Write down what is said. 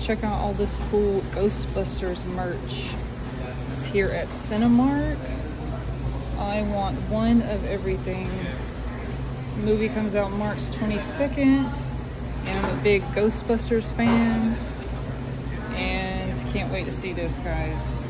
Check out all this cool Ghostbusters merch. It's here at Cinemark. I want one of everything. The movie comes out March 22nd, and I'm a big Ghostbusters fan. And can't wait to see this, guys.